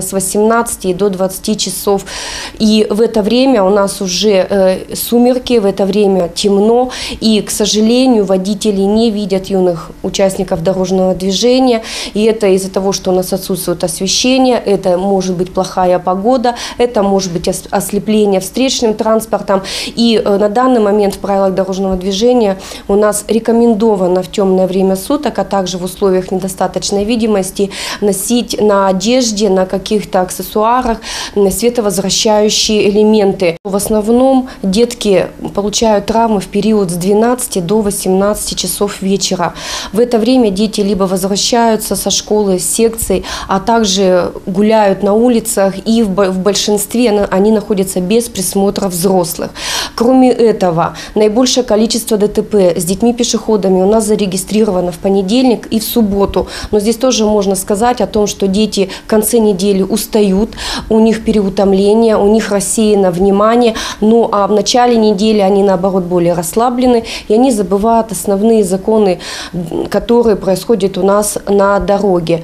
с 18 до 20 часов. И в это время у нас уже э, сумерки, в это время темно. И, к сожалению, водители не видят юных участников дорожного движения. И это из-за того, что у нас отсутствует освещение, это может быть плохая погода, это может быть ос- ослепление встречным транспортом. И э, на данный момент в правилах дорожного движения у нас рекомендовано в темное время суток, а также в условиях недостаточной видимости носить на одежде, на каких-то аксессуарах световозвращающие элементы. В основном детки получают травмы в период с 12 до 18 часов вечера. В это время дети либо возвращаются со школы, с секций, а также гуляют на улицах и в бо- в большинстве они находятся без присмотра взрослых. Кроме этого, наибольшее количество ДТП с детьми-пешеходами у нас зарегистрировано в понедельник и в субботу. Но здесь тоже можно сказать о том, что дети в конце недели устают, у них переутомление, у них рассеяно внимание, ну а в начале недели они наоборот более расслаблены, и они забывают основные законы, которые происходят у нас на дороге.